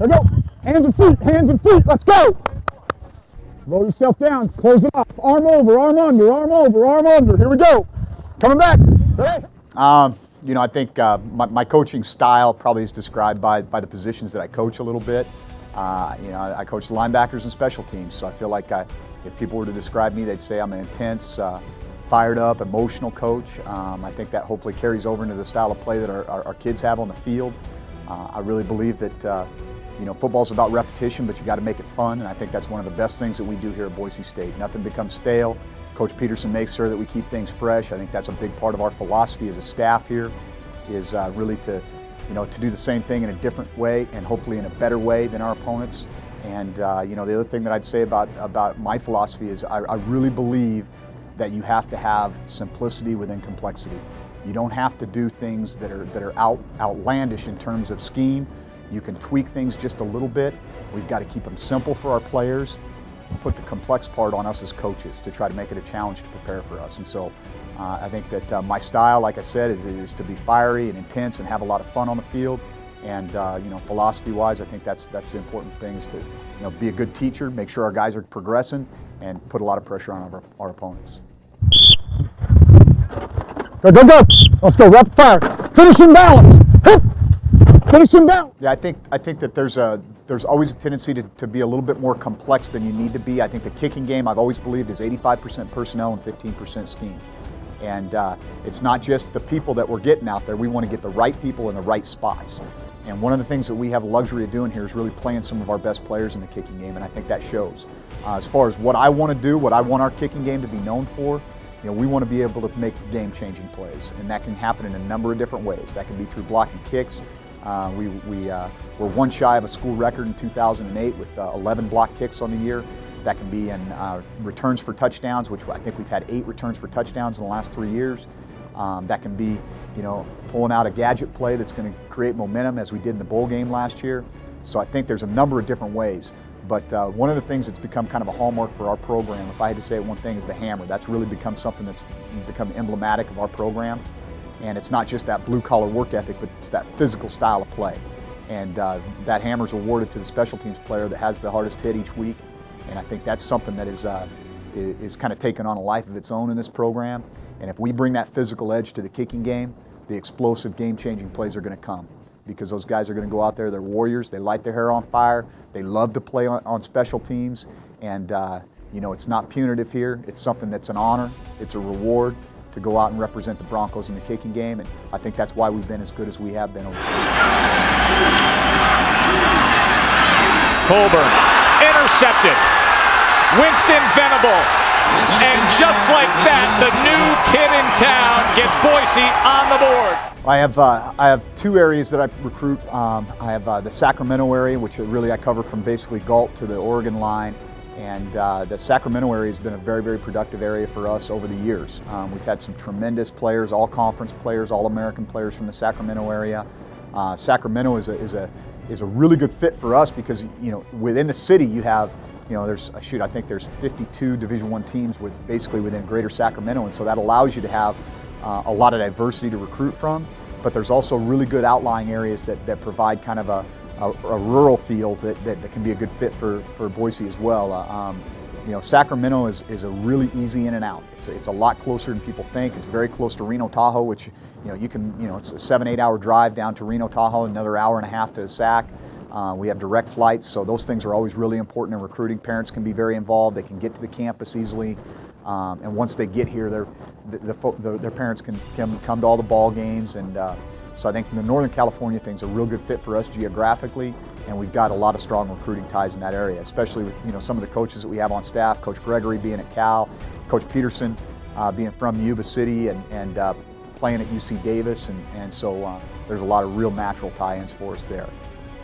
There we go. Hands and feet, hands and feet. Let's go. Roll yourself down. Close it up. Arm over, arm under, arm over, arm under. Here we go. Coming back. Um, you know, I think uh, my, my, coaching style probably is described by, by the positions that I coach a little bit. Uh, you know, I, I coach linebackers and special teams, so I feel like I, if people were to describe me, they'd say I'm an intense, uh, fired up, emotional coach. Um, I think that hopefully carries over into the style of play that our, our, our kids have on the field. Uh, I really believe that uh, you know football's about repetition, but you got to make it fun, and I think that's one of the best things that we do here at Boise State. Nothing becomes stale. Coach Petersen makes sure that we keep things fresh. I think that's a big part of our philosophy as a staff here, is uh, really to you know to do the same thing in a different way and hopefully in a better way than our opponents. And uh, you know the other thing that I'd say about about my philosophy is I, I really believe that you have to have simplicity within complexity. You don't have to do things that are, that are out, outlandish in terms of scheme. You can tweak things just a little bit. We've got to keep them simple for our players put the complex part on us as coaches to try to make it a challenge to prepare for us. And so uh, I think that uh, my style, like I said, is, is to be fiery and intense and have a lot of fun on the field. And uh, you know, philosophy-wise, I think that's that's the important things to you know be a good teacher, make sure our guys are progressing, and put a lot of pressure on our, our opponents. Go, go, go. Let's go. Rapid fire. Finishing balance. Finish in balance. Yeah, I think I think that there's a there's always a tendency to, to be a little bit more complex than you need to be. I think the kicking game I've always believed is 85% personnel and 15% scheme. And uh, it's not just the people that we're getting out there. We want to get the right people in the right spots. And one of the things that we have the luxury of doing here is really playing some of our best players in the kicking game, and I think that shows. Uh, as far as what I want to do, what I want our kicking game to be known for, you know, we want to be able to make game-changing plays, and that can happen in a number of different ways. That can be through blocking kicks. Uh, we we uh, were one shy of a school record in 2008 with uh, 11 block kicks on the year. That can be in uh, returns for touchdowns, which I think we've had eight returns for touchdowns in the last three years. Um, that can be, you know, pulling out a gadget play that's going to create momentum, as we did in the bowl game last year. So I think there's a number of different ways. But uh, one of the things that's become kind of a hallmark for our program, if I had to say one thing, is the hammer. That's really become something that's become emblematic of our program. And it's not just that blue collar work ethic, but it's that physical style of play. And uh, that hammer is awarded to the special teams player that has the hardest hit each week. And I think that's something that is, uh, is kind of taken on a life of its own in this program. And if we bring that physical edge to the kicking game, the explosive game changing plays are going to come because those guys are going to go out there, they're warriors, they light their hair on fire, they love to play on, on special teams, and uh, you know, it's not punitive here, it's something that's an honor, it's a reward to go out and represent the Broncos in the kicking game, and I think that's why we've been as good as we have been over the years. Colburn, intercepted. Winston Venable. And just like that, the new kid in town gets Boise on the board. I have uh, I have two areas that I recruit. Um, I have uh, the Sacramento area, which really I cover from basically Galt to the Oregon line, and uh, the Sacramento area has been a very very productive area for us over the years. Um, we've had some tremendous players, all conference players, all American players from the Sacramento area. Uh, Sacramento is a is a is a really good fit for us because you know within the city you have you know there's shoot I think there's 52 Division One teams with basically within Greater Sacramento, and so that allows you to have uh, a lot of diversity to recruit from, but there's also really good outlying areas that, that provide kind of a, a, a rural field that, that, that, can be a good fit for, for Boise as well. Uh, um, you know, Sacramento is, is a really easy in and out. It's a, it's a lot closer than people think. It's very close to Reno Tahoe, which, you know, you can, you know, it's a seven, eight hour drive down to Reno Tahoe, another hour and a half to Sac. Uh, we have direct flights, so those things are always really important in recruiting. Parents can be very involved. They can get to the campus easily. Um, and once they get here, the, the, the, their parents can come, come to all the ball games. And uh, so I think the Northern California thing's a real good fit for us geographically. And we've got a lot of strong recruiting ties in that area, especially with you know some of the coaches that we have on staff. Coach Gregory being at Cal, Coach Petersen uh, being from Yuba City and, and uh, playing at UC Davis. And, and so uh, there's a lot of real natural tie-ins for us there.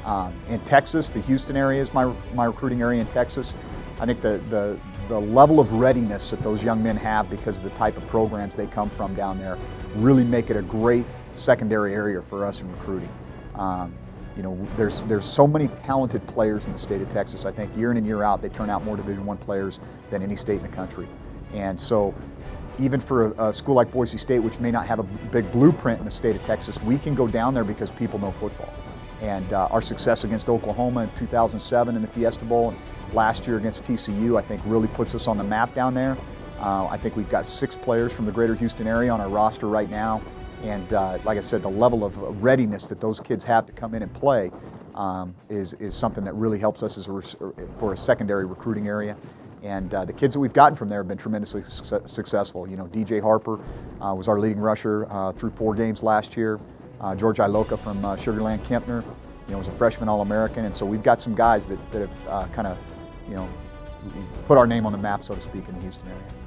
Um, in Texas, the Houston area is my, my recruiting area in Texas. I think the, the, the level of readiness that those young men have because of the type of programs they come from down there really make it a great secondary area for us in recruiting. Um, you know, there's there's so many talented players in the state of Texas. I think year in and year out, they turn out more Division One players than any state in the country. And so, even for a, a, school like Boise State, which may not have a big blueprint in the state of Texas, we can go down there because people know football. And uh, our success against Oklahoma in 2007 in the Fiesta Bowl and last year against TCU, I think really puts us on the map down there. Uh, I think we've got six players from the greater Houston area on our roster right now. And uh, like I said, the level of readiness that those kids have to come in and play um, is, is something that really helps us as a, for a secondary recruiting area. And uh, the kids that we've gotten from there have been tremendously su successful. You know, DJ Harper uh, was our leading rusher uh, through four games last year. Uh, George Iloka from uh, Sugar Land Kempner, you know, was a freshman All-American. And so we've got some guys that, that have kind of, you know, put our name on the map, so to speak, in the Houston area.